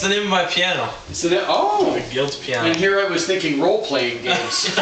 It's the name of my piano. So that, oh, The Guild piano. and here I was thinking role-playing games.